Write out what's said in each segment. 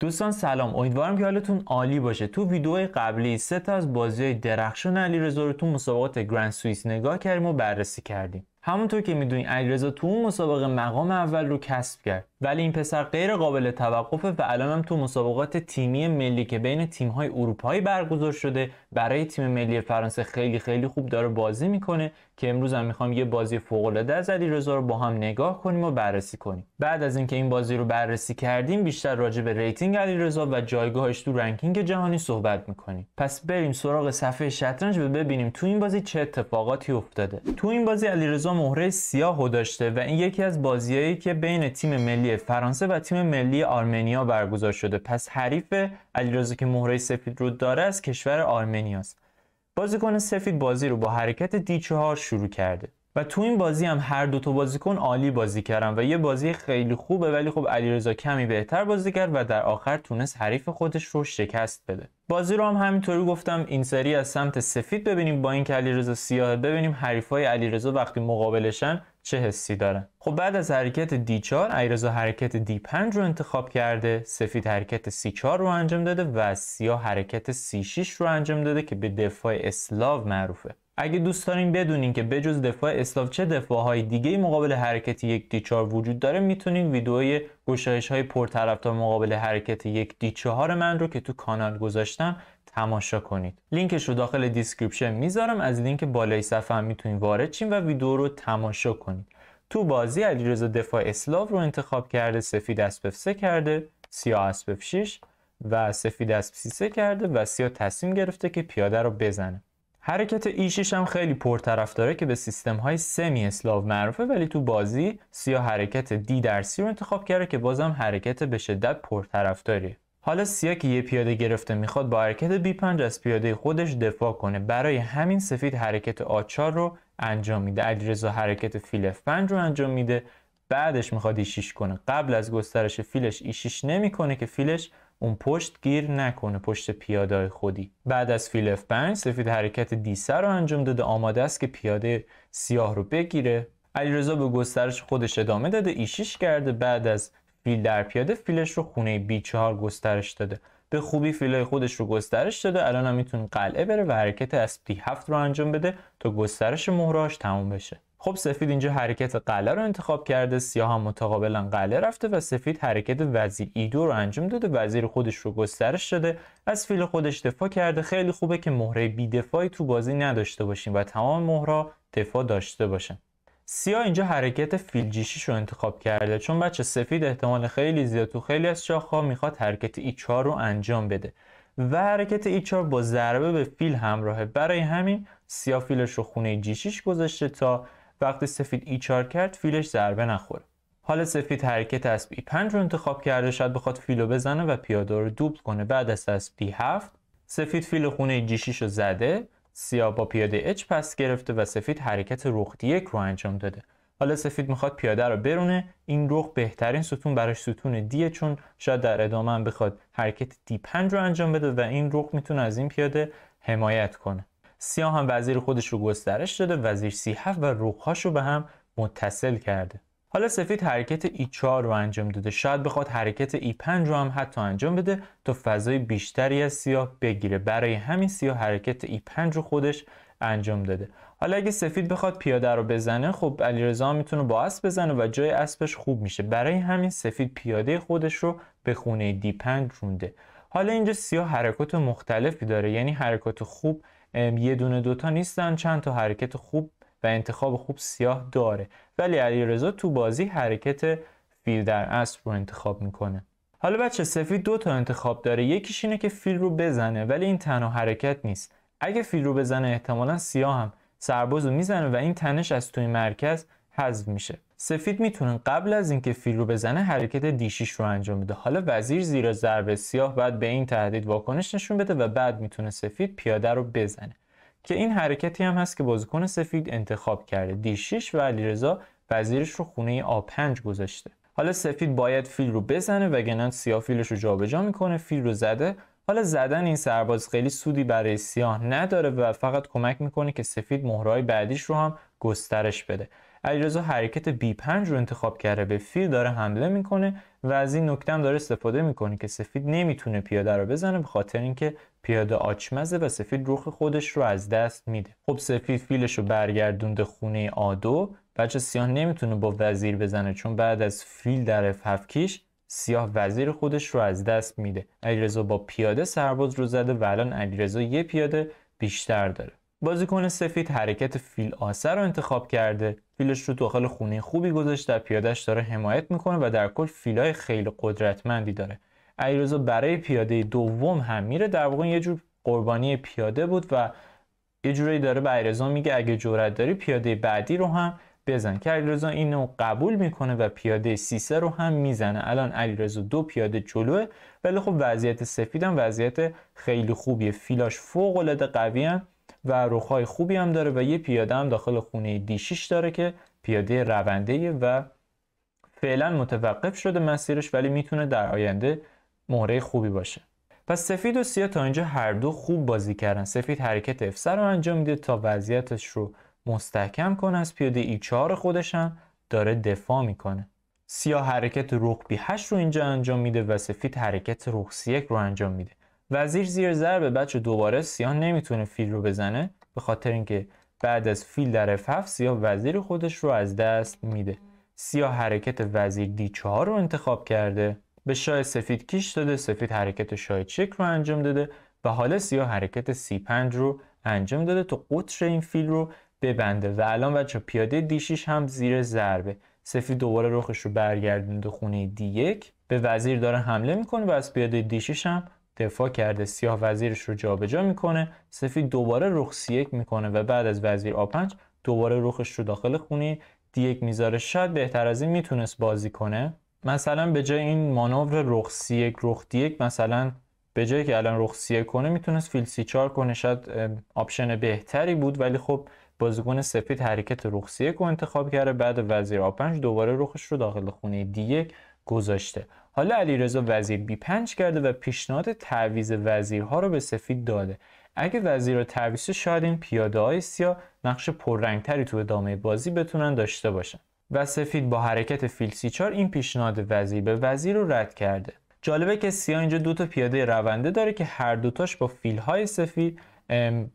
دوستان سلام. امیدوارم که حالتون عالی باشه. تو ویدیو قبلی سه تا از بازی درخشان علیرضا رو تو مسابقات گرند سوئیس نگاه کردیم و بررسی کردیم. همونطور که می‌دونین علیرضا تو اون مسابقه مقام اول رو کسب کرد. ولی این پسر غیر قابل توقفه و الان هم تو مسابقات تیمی ملی که بین تیم‌های اروپایی برگزار شده برای تیم ملی فرانسه خیلی خیلی خوب داره بازی می‌کنه. که امروز هم می‌خوام یه بازی فوق العاده از علیرضا رو با هم نگاه کنیم و بررسی کنیم. بعد از اینکه این بازی رو بررسی کردیم بیشتر راجع به rating علیرضا و جایگاهش تو ranking جهانی صحبت می‌کنیم. پس بریم سراغ صفحه شطرنج و ببینیم تو این بازی چه اتفاقاتی افتاده. تو این بازی علیرضا مهره سیاهو داشته و این یکی از بازیایی که بین تیم ملی فرانسه و تیم ملی آرمنیا برگزار شده. پس حریف علیرضا که مهره سفید رو داره از کشور آرمنیاست. بازیکن سفید بازی رو با حرکت دی چهار شروع کرده. و تو این بازی هم هر دو تا بازیکن عالی بازی کردن و یه بازی خیلی خوبه ولی خب علیرضا کمی بهتر بازی کرد و در آخر تونست حریف خودش رو شکست بده. بازی رو هم همینطوری گفتم این سری از سمت سفید ببینیم با اینکه علیرضا سیاه ببینیم حریفای علیرضا وقتی مقابلشن چه حسی دارن خب بعد از حرکت دی 4 علیرضا حرکت دی 5 رو انتخاب کرده سفید حرکت سی 4 رو انجام داده و سیاه حرکت سی 6 رو انجام داده که به دفاع اسلاو معروفه. اگه دوست دارین بدونین که بجز دفاع اسلاو چه دفاع های دیگه مقابل حرکت یک d4 وجود داره می‌تونین ویدئوی گشایش های پرطرفدار مقابل حرکت یک d4 من رو که تو کانال گذاشتم تماشا کنید. لینکش رو داخل description می‌ذارم. از لینک بالای صفحه هم می‌تونید وارد شین و ویدیو رو تماشا کنید. تو بازی علیرضا دفاع اسلاو رو انتخاب کرده سفید اسب 3 کرده سیاه اسب 6 و سفید اسب 3 کرده و سیاه تصمیم گرفته که پیاده رو بزنه. حرکت ایشیش هم خیلی پرطرف داره که به سیستم های سمی اسلاو معروفه ولی تو بازی سیاه حرکت دی در سی رو انتخاب کرده که بازم حرکت به شدت پرطرفداریه. حالا سیاه که یه پیاده گرفته می‌خواد با حرکت B5 از پیاده خودش دفاع کنه. برای همین سفید حرکت A4 رو انجام میده. علیرضا حرکت فیل F5 رو انجام میده. بعدش می‌خواد E6 کنه. قبل از گسترش فیلش E6 نمی‌کنه که فیلش اون پشت گیر نکنه پشت پیاده خودی. بعد از فیل F5 سفید حرکت D3 رو انجام داده. آماده است که پیاده سیاه رو بگیره. علیرضا به گسترش خودش ادامه داده. E6 کرده. بعد از فیل در پیاده فیلش رو خونه B4 گسترش داده. به خوبی فیلای خودش رو گسترش داده. الان هم می‌تونه قلعه بره و حرکت اسب D7 رو انجام بده تا گسترش مهراش تموم بشه. خب سفید اینجا حرکت قلعه رو انتخاب کرده. سیاه هم متقابلا قلعه رفته و سفید حرکت وزیر ایدو رو انجام داده. وزیر خودش رو گسترش داده. از فیل خودش دفاع کرده. خیلی خوبه که مهره بی دفاعی تو بازی نداشته باشیم و تمام مهرها دفاع داشته باشن. سیاه اینجا حرکت فیل جیشیش رو انتخاب کرده. چون بچه سفید احتمال خیلی زیاد تو خیلی از شاخها می‌خواد حرکت ای 4 رو انجام بده. و حرکت ای 4 با ضربه به فیل همراهه. برای همین سیاه فیلش رو خونه جیشیش گذاشته تا وقتی سفید ای 4 کرد فیلش ضربه نخوره. حالا سفید حرکت اسب ای 5 رو انتخاب کرده. شاید بخواد فیلو بزنه و پیاده رو دوبل کنه. بعد از اسب دی 7 سفید فیل خونه جیشیش رو زده. سیاه با پیاده اچ پس گرفته و سفید حرکت رخ یک رو انجام داده. حالا سفید می‌خواد پیاده رو برونه. این رخ بهترین ستون براش ستون دیه چون شاید در ادامه هم بخواد حرکت دی 5 رو انجام بده و این رخ می‌تونه از این پیاده حمایت کنه. سیاه هم وزیر خودش رو گسترش داده. وزیر سی 7 و رخهاش رو به هم متصل کرده. حالا سفید حرکت E4 رو انجام داده. شاید بخواد حرکت E5 رو هم حتی انجام بده تا فضای بیشتری از سیاه بگیره. برای همین سیاه حرکت E5 رو خودش انجام داده. حالا اگه سفید بخواد پیاده رو بزنه خب علیرضا می‌تونه با اسب بزنه و جای اسبش خوب میشه. برای همین سفید پیاده خودش رو به خونه D5 رونده. حالا اینجا سیاه حرکات مختلفی داره. یعنی حرکات خوب یه دونه دوتا نیستن. چند تا حرکت خوب و انتخاب خوب سیاه داره. ولی علیرضا تو بازی حرکت فیل در اسب رو انتخاب می‌کنه. حالا بچه سفید دو تا انتخاب داره. یکیش اینه که فیل رو بزنه ولی این تنها حرکت نیست. اگه فیل رو بزنه احتمالا سیاه هم سرباز رو می‌زنه و این تنش از توی مرکز حذف میشه. سفید می‌تونه قبل از اینکه فیل رو بزنه حرکت دیشیش رو انجام بده. حالا وزیر زیر ضربه سیاه باید به این تهدید واکنش نشون بده و بعد می‌تونه سفید پیاده رو بزنه. که این حرکتی هم هست که بازیکن سفید انتخاب کرده. دی 6 و علیرضا وزیرش رو خونه آ5 گذاشته. حالا سفید باید فیل رو بزنه وگرنه سیاه فیلش رو جابجا می‌کنه فیل رو زده. حالا زدن این سرباز خیلی سودی برای سیاه نداره و فقط کمک می‌کنه که سفید مهرهای بعدیش رو هم گسترش بده. علیرضا حرکت B5 رو انتخاب کرده به فیل داره حمله می‌کنه و نکته هم داره استفاده می‌کنه که سفید نمی‌تونه پیاده رو بزنه به خاطر اینکه پیاده آچمزه و سفید رخ خودش رو از دست میده. خب سفید فیلش رو برگردونده خونه آدو. بچه سیاه نمی‌تونه با وزیر بزنه چون بعد از فیل در اف کیش سیاه وزیر خودش رو از دست میده. علیرضا با پیاده سرباز رو زده و الان علیرضا یه پیاده بیشتر داره. بازیکن سفید حرکت فیل آسر رو انتخاب کرده. فیلش رو داخل خونه خوبی گذاشته پیادهش داره حمایت می‌کنه و در کل فیلای خیلی قدرتمندی داره. علیرضا برای پیاده دوم هم میره. در واقع یه جور قربانی پیاده بود و یه جوری داره به علیرضا میگه اگه جرأت داری پیاده بعدی رو هم بزن. که علیرضا اینو قبول می‌کنه و پیاده سیسه رو هم می‌زنه. الان علیرضا دو پیاده جلوه. ولی خب وضعیت سفیدم وضعیت خیلی خوبیه. فیلاش فوق العاده قوی و رخهای خوبی هم داره و یه پیاده هم داخل خونه دیشیش داره که پیاده رونده و فعلا متوقف شده مسیرش ولی می‌تونه در آینده مهره خوبی باشه. پس سفید و سیاه تا اینجا هر دو خوب بازی کردن. سفید حرکت افسر رو انجام میده تا وضعیتش رو مستحکم کنه. از پیاده ای 4 خودش هم داره دفاع می‌کنه. سیاه حرکت رخ بی 8 رو اینجا انجام میده و سفید حرکت رخ سی 1 رو انجام میده. وزیر زیر ضربه بچه دوباره سیاه نمی‌تونه فیل رو بزنه. به خاطر اینکه بعد از فیل در F7 سیاه وزیر خودش رو از دست میده. سیاه حرکت وزیر دی 4 رو انتخاب کرده. به شاه سفید کیش داده سفید حرکت شاه چک رو انجام داده و حالا سیاه حرکت C5 رو انجام داده تا قطر این فیل رو ببنده و الان بچه پیاده دیشیش هم زیر ضربه. سفید دوباره رخش رو برگردونده خونه دی 1 به وزیر داره حمله می‌کنه و از پیاده دیشیش هم دفاع کرده. سیاه وزیرش رو جابجا می‌کنه. سفید دوباره رخ سی 1 می‌کنه و بعد از وزیر آ5 دوباره رخش رو داخل خونه دی 1 می‌ذاره. شاید بهتر از این می‌تونست بازی کنه. مثلا به جای این مانور رخ سی 1 رخ دی 1 مثلا به جایی که الان رخ سی کنه می‌تونست فیل سی 4 کنه. شاید option بهتری بود ولی خب بازیکن سفید حرکت رخ سی رو انتخاب کرده. بعد وزیر آ5 دوباره رخش رو داخل خونه d1 گذاشته. حالا علیرضا وزیر b5 کرده و پیشنهاد تعویض وزیرها رو به سفید داده. اگه وزیر رو تعویض شاید این پیاده های سیاه نقش پررنگتری تو ادامه بازی بتونن داشته باشن. و سفید با حرکت فیل 4 این پیشنهاد وزیر به وزیر رو رد کرده. جالبه که سیاه اینجا دو تا پیاده رونده داره که هر دوتاش با فیل های سفید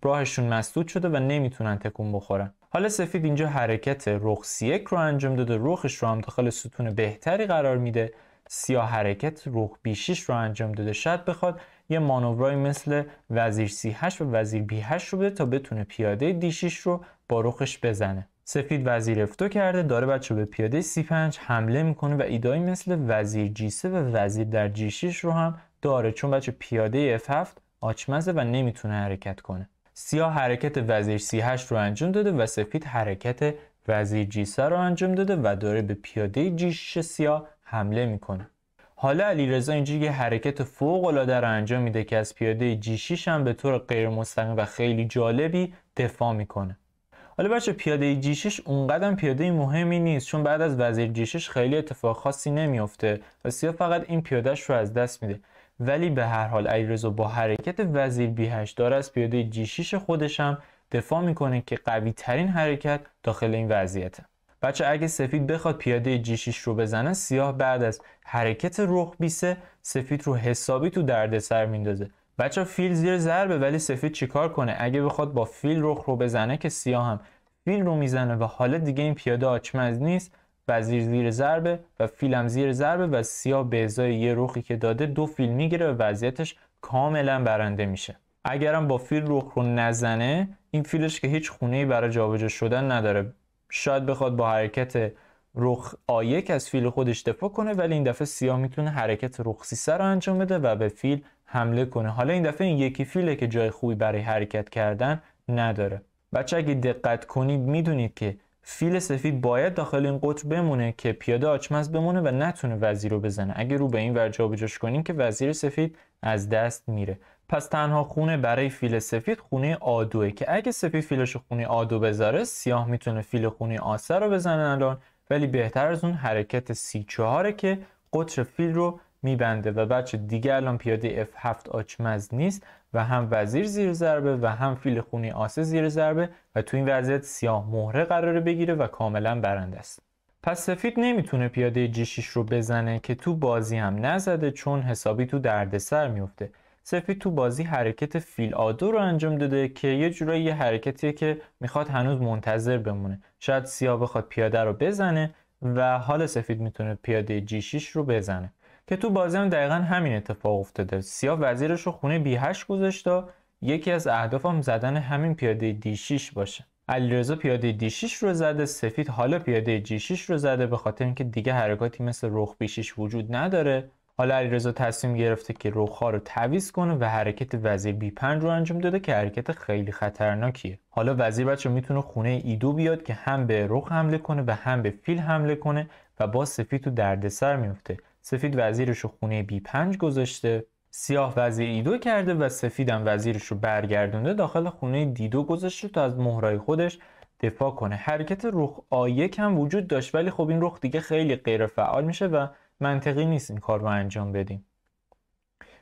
راهشون مسدود شده و نمی‌تونن تکون بخورن. حالا سفید اینجا حرکت رخ سی رو انجام داده رخش رو هم داخل ستون بهتری قرار میده. سیاه حرکت رخ بی 6 رو انجام داده. شاید بخواد یه مانورایی مثل وزیر سی 8 و وزیر بی 8 رو بده تا بتونه پیاده دی 6 رو با رخش بزنه. سفید وزیر افتو کرده داره بچه به پیاده سی 5 حمله می‌کنه و ایدایی مثل وزیر جی 3 و وزیر در جی 6 رو هم داره چون بچه پیاده F7 آچمزه و نمی‌تونه حرکت کنه. سیاه حرکت وزیر سی 8 رو انجام داده و سفید حرکت وزیر جی 3 رو انجام داده و داره به پیاده جی 6 سیاه حمله می‌کنه. حالا علیرضا اینجا یه حرکت فوق العاده رو انجام میده که از پیاده جی 6 هم به طور غیر مستقیم و خیلی جالبی دفاع می‌کنه. حالا بچه پیاده جی 6 اونقدر پیاده مهمی نیست چون بعد از وزیر جی 6 خیلی اتفاق خاصی نمیافته و سیاه فقط این پیادهش رو از دست میده. ولی به هر حال علیرضا با حرکت وزیر بی 8 داره از پیاده جی 6 خودش هم دفاع می‌کنه که قوی ترین حرکت داخل این وضعیته. بچه اگه سفید بخواد پیاده جی 6 رو بزنه سیاه بعد از حرکت رخ بیسه سفید رو حسابی تو دردسر میندازه. بچه فیل زیر ضربه ولی سفید چیکار کنه؟ اگه بخواد با فیل رخ رو بزنه که سیاه هم. فیل رو می‌زنه و حالا دیگه این پیاده آچمز نیست وزیر زیر ضربه و فیلم زیر ضربه و سیاه به ازای یه رخی که داده دو فیل می‌گیره و وضعیتش کاملا برنده میشه. اگرم با فیل رخ رو نزنه این فیلش که هیچ خونه برای جابجا شدن نداره. شاید بخواد با حرکت رخ آیک از فیل خودش دفاع کنه ولی این دفعه سیاه می‌تونه حرکت رخ سیسه رو انجام بده و به فیل حمله کنه. حالا این دفعه این یکی فیله که جای خوبی برای حرکت کردن نداره. بچه اگه دقت کنید می‌دونید که فیل سفید باید داخل این قطر بمونه که پیاده آچمز بمونه و نتونه وزیر رو بزنه. اگه رو به این ور جابجاش کنیم که وزیر سفید از دست میره. پس تنها خونه برای فیل سفید خونه آدوه که اگه سفید فیلش خونه آدو بذاره سیاه می‌تونه فیل خونه آسه رو بزنه الان. ولی بهتر از اون حرکت سی چهاره که قطر فیل رو میبنده و بچه دیگه الان پیاده F7 آچمز نیست و هم وزیر زیر ضربه و هم فیل خونی آسه زیر ضربه و تو این وضعیت سیاه مهره قراره بگیره و کاملا برنده است. پس سفید نمی‌تونه پیاده جی 6 رو بزنه که تو بازی هم نزده چون حسابی تو دردسر میفته سفید تو بازی حرکت فیل آدو رو انجام داده که یه جورایی یه حرکتیه که می‌خواد هنوز منتظر بمونه. شاید سیاه بخواد پیاده رو بزنه و حال سفید می‌تونه پیاده جی 6 رو بزنه. که تو بازی هم دقیقا همین اتفاق افتاده. سیاه وزیرش رو خونه بی 8 گذاشته یکی از اهدافم زدن همین پیاده دی 6 باشه. علیرضا پیاده دی 6 رو زده سفید حالا پیاده جی 6 رو زده به خاطر اینکه دیگه حرکاتی مثل رخ بی 6 وجود نداره. حالا علیرضا تصمیم گرفته که رخ رو تعویض کنه و حرکت وزیر بی 5 رو انجام داده که حرکت خیلی خطرناکیه. حالا وزیر بچه می‌تونه خونه ایدو بیاد که هم به رخ حمله کنه و هم به فیل حمله کنه و با سفید تو دردسر میفته سفید وزیرش رو خونه بی 5 گذاشته سیاه وزیر ایدو کرده و سفیدم وزیرش رو برگردونده داخل خونه دیدو گذاشته تا از مهرای خودش دفاع کنه. حرکت رخ آیک هم وجود داشت ولی خب این رخ دیگه خیلی غیر فعال میشه و منطقی نیست این کار رو انجام بدیم.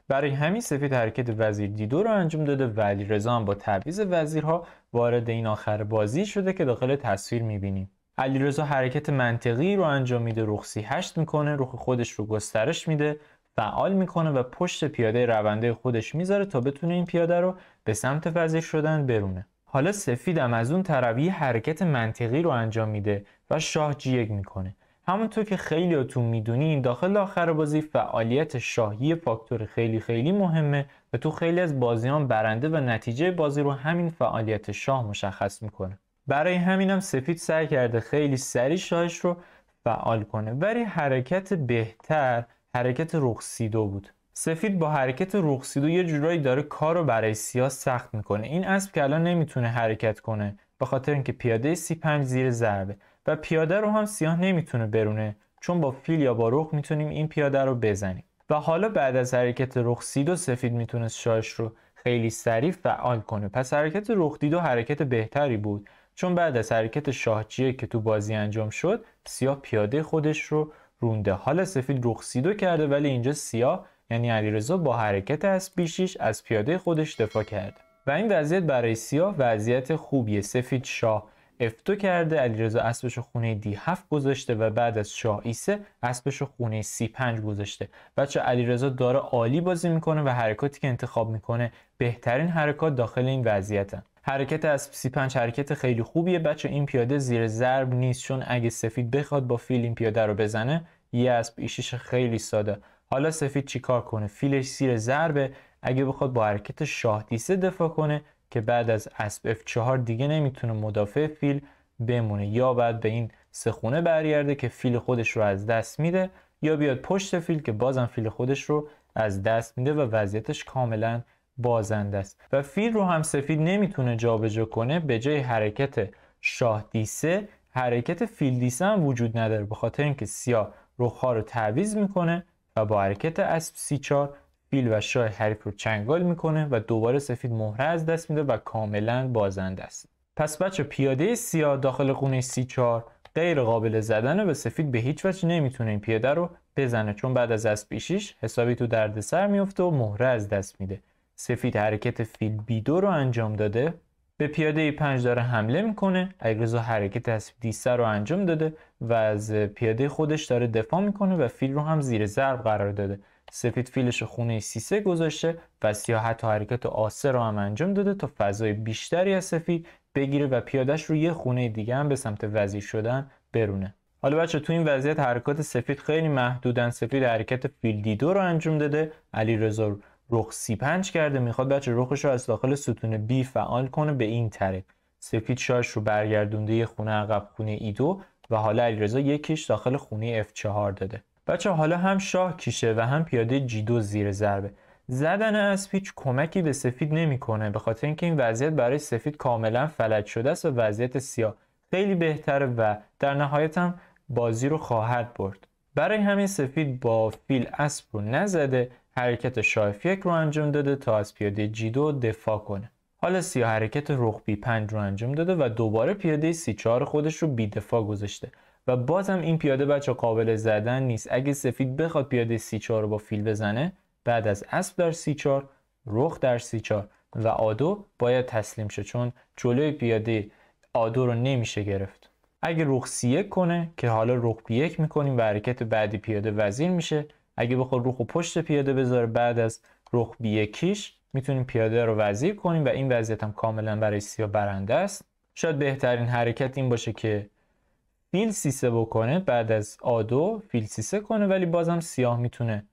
برای همین سفید حرکت وزیر دیدو رو انجام داده. و علی رضا هم با تعویض وزیرها وارد این آخر بازی شده که داخل تصویر می‌بینیم. علیرضا حرکت منطقی رو انجام میده رخ سی هشت می‌کنه رخ خودش رو گسترش میده فعال می‌کنه و پشت پیاده رونده خودش می‌ذاره تا بتونه این پیاده رو به سمت وزیر شدن برونه. حالا سفیدم از اون طرفی حرکت منطقی رو انجام میده و شاه جی یک می‌کنه. همونطور که خیلی تو می‌دونین داخل آخر بازی فعالیت شاهی فاکتور خیلی خیلی مهمه و تو خیلی از بازیان برنده و نتیجه بازی رو همین فعالیت شاه مشخص می‌کنه. برای همینم سفید سعی کرده خیلی سریع شاهش رو فعال کنه. ولی حرکت بهتر حرکت رخسیدو بود. سفید با حرکت رخسیدو یه جورایی داره کار رو برای سیاه سخت می‌کنه. این اسب که الان نمی‌تونه حرکت کنه به خاطر اینکه پیاده سی 5 زیر ضربه و پیاده رو هم سیاه نمی‌تونه برونه چون با فیل یا با رخ می‌تونیم این پیاده رو بزنیم. و حالا بعد از حرکت رخسیدو سفید می‌تونست شاهش رو خیلی سریع فعال کنه. پس حرکت رخدیدو حرکت بهتری بود. چون بعد از حرکت شاهچیه که تو بازی انجام شد سیاه پیاده خودش رو رونده. حالا سفید رخصیدو کرده ولی اینجا سیاه یعنی علیرضا با حرکت از بیشیش از پیاده خودش دفاع کرده و این وضعیت برای سیاه وضعیت خوبیه. سفید شاه F2 کرده علیرضا اسبش خونه دی 7 گذاشته و بعد از شاه ایسه اسبش خونه سی 5 گذاشته. بچه علیرضا داره عالی بازی می‌کنه و حرکاتی که انتخاب می‌کنه بهترین حرکات داخل این وضعیتن. حرکت از سی 5 حرکت خیلی خوبیه. بچه این پیاده زیر ضرب نیست چون اگه سفید بخواد با فیل این پیاده رو بزنه یه اسب ایشیش خیلی ساده. حالا سفید چیکار کنه؟ فیلش زیر ضربه. اگه بخواد با حرکت شاه دیسه دفاع کنه که بعد از اسب F4 دیگه نمی‌تونه مدافع فیل بمونه. یا بعد به این سخونه برگرده که فیل خودش رو از دست میده یا بیاد پشت فیل که بازم فیل خودش رو از دست میده و وضعیتش کاملا بازنده است. و فیل رو هم سفید نمی‌تونه جابجا کنه به جای حرکت شاه دیسه حرکت فیل دیسه هم وجود نداره به خاطر اینکه سیاه رخها رو تعویض می‌کنه و با حرکت اسب سی 4 فیل و شاه حریف رو چنگال می‌کنه و دوباره سفید مهره از دست میده و کاملا بازنده است. پس بچه پیاده سیاه داخل خونه سی 4 غیر قابل زدنه و سفید به هیچ وجه نمی‌تونه این پیاده رو بزنه چون بعد از اسب پیشیش حسابی تو دردسر میفته و مهره از دست میده. سفید حرکت فیل بی دو رو انجام داده. به پیاده 5 داره حمله می‌کنه. اگرزا حرکت از دیسه رو انجام داده و از پیاده خودش داره دفاع می‌کنه و فیل رو هم زیر ضرب قرار داده. سفید فیلش خونه سیسه گذاشته و سیاه حتی حرکت آسه رو هم انجام داده تا فضای بیشتری از سفید بگیره و پیادش رو یه خونه دیگه هم به سمت وزیر شدن برونه. حالا بچه تو این وضعیت حرکات سفید خیلی محدودن. سفید حرکت فیل دیدو رو انجام داده. علی رخ سی پنج کرده می‌خواد بچه رخش رو از داخل ستون بی فعال کنه به این طریق. سفید شاش رو برگردونده یه خونه عقب خونه ایدو و حالا علیرضا یکیش داخل خونه F4 داده. بچه حالا هم شاه کیشه و هم پیاده جیدو زیر ضربه. زدن اسب هیچ کمکی به سفید نمی‌کنه به خاطر اینکه این وضعیت برای سفید کاملا فلج شده است و وضعیت سیاه خیلی بهتره و در نهایت هم بازی رو خواهد برد. برای همین سفید با فیل اسب رو نزده حرکت شاه یک رو انجام داده تا از پیاده جیدو دفاع کنه. حالا سیاه حرکت رخ بی 5 رو انجام داده و دوباره پیاده سی 4 خودش رو بی دفاع گذاشته. و بازم این پیاده بچه قابل زدن نیست. اگه سفید بخواد پیاده سی 4 رو با فیل بزنه بعد از اسب در سی 4 رخ در سی 4 و آدو باید تسلیم شه چون جلوی پیاده آدو رو نمیشه گرفت. اگه رخ سی یک کنه که حالا رخ بی یک می‌کنیم و حرکت بعدی پیاده وزیر میشه اگه بخواد رخ و پشت پیاده بذاره بعد از رخ بی یکیش می‌تونیم پیاده رو وزیر کنیم و این وضعیت هم کاملا برای سیاه برنده است. شاید بهترین حرکت این باشه که فیل سیسه بکنه بعد از آدو فیل سیسه کنه ولی بازم سیاه می‌تونه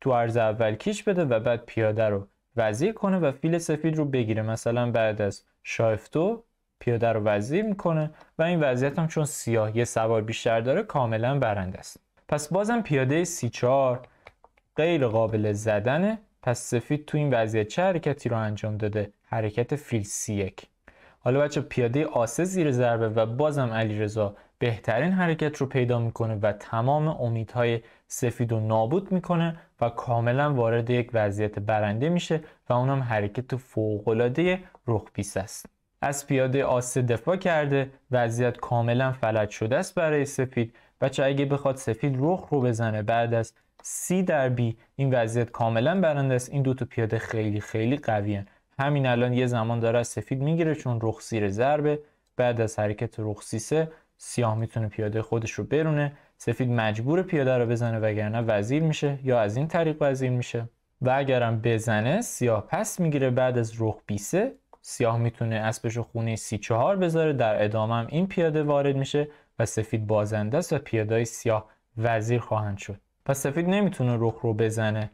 تو عرض اول کیش بده و بعد پیاده رو وزیر کنه و فیل سفید رو بگیره. مثلا بعد از شایفتو پیاده رو وزیر می‌کنه و این وضعیت هم چون سیاه یه سوار بیشتر داره کاملا برنده است. پس بازم پیاده سی 4 غیر قابل زدنه پس سفید تو این وضعیت چه حرکتی رو انجام داده؟ حرکت فیل سی 1 حالا بچه پیاده آسه زیر ضربه و بازم علیرضا بهترین حرکت رو پیدا می‌کنه و تمام امیدهای سفید رو نابود می‌کنه و کاملا وارد یک وضعیت برنده میشه و اونم حرکت فوقالعاده رخ پیس است. از پیاده آسه دفاع کرده وضعیت کاملا فلج شده است برای سفید. بچه اگه بخواد سفید رخ رو بزنه بعد از سی در بی این وضعیت کاملا برنده است. این دوتا پیاده خیلی خیلی قوی همین الان یه زمان داره از سفید می‌گیره چون رخ سیر ضربه. بعد از حرکت رخ سیسه سیاه می‌تونه پیاده خودش رو برونه. سفید مجبور پیاده رو بزنه وگرنه وزیر میشه یا از این طریق وزیر میشه. و اگرم بزنه سیاه پس می‌گیره. بعد از رخ بیسه سیاه می‌تونه اسبش رو خونه سی چهار بذاره. در ادامه هم این پیاده وارد میشه. و سفید بازنده است و پیاده سیاه وزیر خواهند شد. پس سفید نمی‌تونه رخ رو بزنه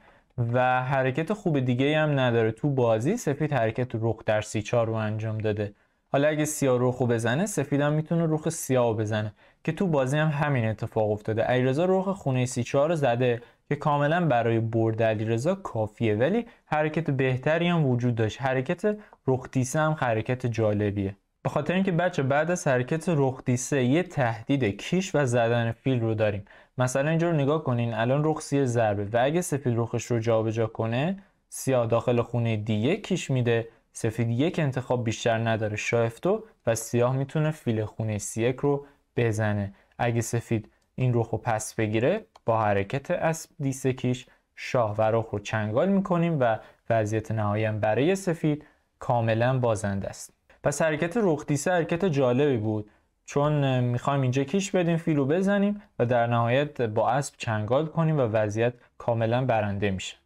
و حرکت خوب دیگه هم نداره. تو بازی سفید حرکت رخ در سی چهار رو انجام داده. حالا اگه سیاه رخو بزنه سفیدم می‌تونه رخ سیاه بزنه که تو بازی هم همین اتفاق افتاده. علیرضا رخ خونه سی چهار رو زده که کاملا برای برد علیرضا کافیه ولی حرکت بهتری هم وجود داشت. حرکت رخ هم حرکت جالبیه. به خاطر اینکه بچه بعد از حرکت رخ دیسه یه تهدید کیش و زدن فیل رو داریم. مثلا اینجا رو نگاه کنین الان رخ سی ضربه و اگه سفید رخش رو جابجا کنه سیاه داخل خونه دیگه کیش میده. سفید یک انتخاب بیشتر نداره شافتو و سیاه می‌تونه فیل خونه سیک رو بزنه. اگه سفید این رخ رو پس بگیره با حرکت اسب دیسکیش شاه و رخ رو چنگال می‌کنیم و وضعیت نهایی برای سفید کاملا بازنده است. پس حرکت رخ دیسه حرکت جالبی بود. چون می‌خوایم اینجا کیش بدیم فیل رو بزنیم و در نهایت با اسب چنگال کنیم و وضعیت کاملا برنده میشه.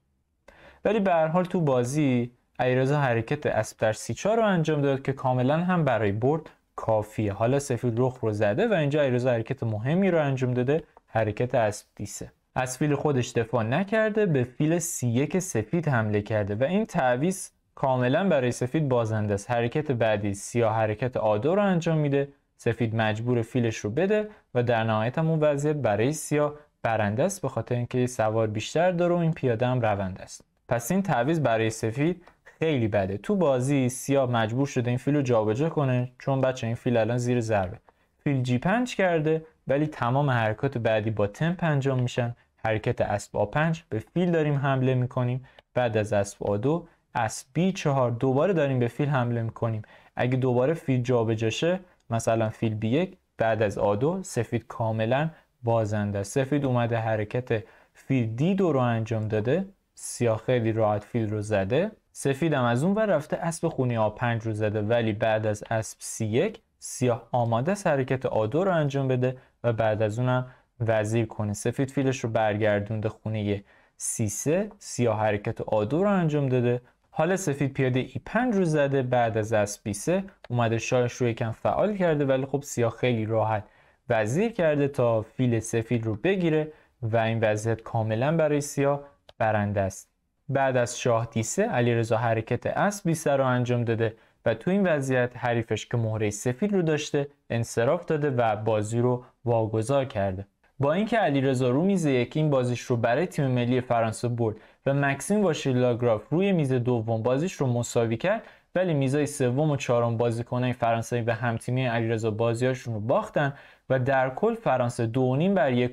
ولی به هر حال تو بازی ایرزا حرکت اسب در سی رو انجام داد که کاملا هم برای برد کافیه. حالا سفید رخ رو زده و اینجا ایرزا حرکت مهمی رو انجام داده حرکت اسب دیسه. از فیل خودش دفاع نکرده به فیل سی یک سفید حمله کرده و این تعویض کاملا برای سفید بازنده است. حرکت بعدی سیاه حرکت آدو رو انجام میده. سفید مجبور فیلش رو بده و در نهایت هم اون وضعیت برای سیاه برنده است به خاطر اینکه سوار بیشتر داره و این پیاده هم رونده است. پس این تعویض برای سفید خیلی بده. تو بازی سیاه مجبور شده این فیل رو جابجا کنه چون بچه این فیل الان زیر ضربه. فیل G پنج کرده ولی تمام حرکات بعدی با تمپ انجام میشن. حرکت اسب آ5 به فیل داریم حمله می‌کنیم. بعد از اسب آ2 از B4 دوباره داریم به فیل حمله می‌کنیم. اگه دوباره فیل جا بجاشه مثلا فیل B1 بعد از A2 سفید کاملا بازنده. سفید اومده حرکت فیل D2 رو انجام داده. سیاه خیلی راحت فیل رو زده. سفیدم از اون ور رفته اسب خونی A5 رو زده ولی بعد از اسب C1 سیاه آماده است حرکت A2 رو انجام بده و بعد از اونم وزیر کنه. سفید فیلش رو برگردونده خونه C3 سیاه حرکت A2 رو انجام داده. حالا سفید پیاده ای 5 رو زده بعد از اسب بی 3 اومده شاهش رو یکم فعال کرده ولی خب سیاه خیلی راحت وزیر کرده تا فیل سفید رو بگیره و این وضعیت کاملا برای سیاه برنده است. بعد از شاه دیسه علیرضا حرکت اسب بیسه رو انجام داده و تو این وضعیت حریفش که مهره سفید رو داشته انصراف داده و بازی رو واگذار کرده. با اینکه علیرضا رو میز یک این بازیش رو برای تیم ملی فرانسه برد و مکسیم واشیه لاگراو روی میز دوم بازیش رو مساوی کرد ولی میزای سوم و چهارم بازیکنان فرانسوی و همتیمی علیرضا بازیاشون رو باختن و در کل فرانسه دو نیم بر یک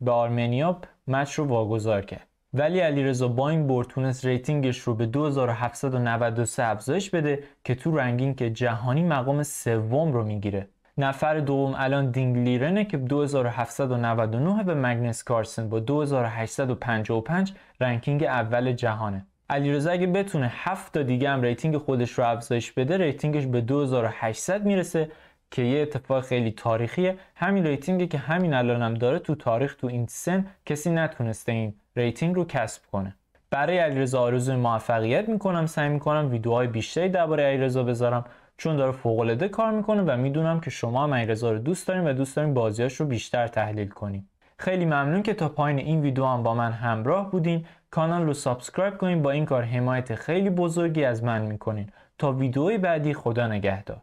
به Armenia match رو واگذار کرد. ولی علیرضا با این برد تونست rating ش رو به 2793 افزایش بده که تو ranking جهانی مقام سوم رو می‌گیره. نفر دوم الان دینگ لیرنه که 2799 و مگنس کارلسن با 2855 ranking اول جهانه. علیرضا اگه بتونه 7 تا دیگه هم rating خودش رو افزایش بده rating ش به 2800 می‌رسه که یه اتفاق خیلی تاریخیه. همین rating ی که همین الانم داره تو تاریخ تو این سن کسی نتونسته این rating رو کسب کنه. برای علیرضا آرزوی موفقیت می‌کنم سعی می‌کنم ویدیوهای بیشتری درباره علیرضا بذارم. چون داره فوق العاده کار می‌کنه و می‌دونم که شما هم علیرضا رو دوست دارین و دوست دارین بازیاش رو بیشتر تحلیل کنیم خیلی ممنون که تا پایین این ویدیو هم با من همراه بودین. کانال رو سابسکرایب کنین با این کار حمایت خیلی بزرگی از من می‌کنین. تا ویدیوی بعدی خدا نگهدار.